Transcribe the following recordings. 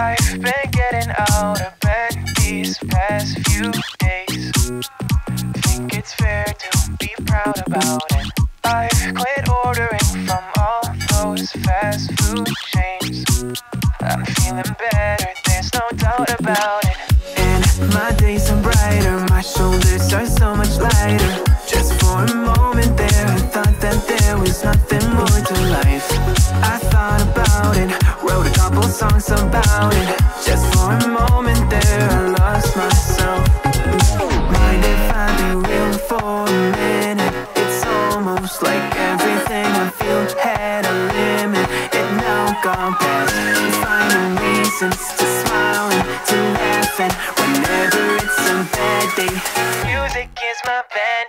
I've been getting out of bed these past few days. Think it's fair to be proud about it. I've quit ordering from all those fast food chains. I'm feeling better, there's no doubt about it. And my days are brighter, my shoulders songs about it. Just for a moment there, I lost myself. Mind if I be real for a minute? It's almost like everything I feel had a limit. It now gone past. Finding reasons to smile and to laugh, and whenever it's a bad day, music is my band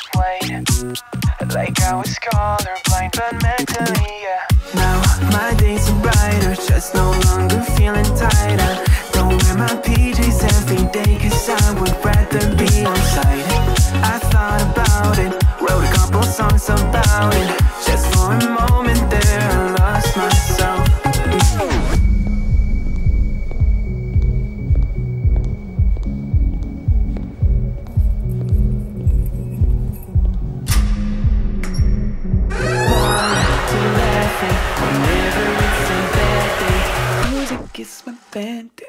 Like I was colorblind, but mentally, yeah. Now my days are brighter, just no longer feeling tighter. Don't wear my PJs every day, cause I would rather be on site. I thought about it, wrote a couple songs about it. bad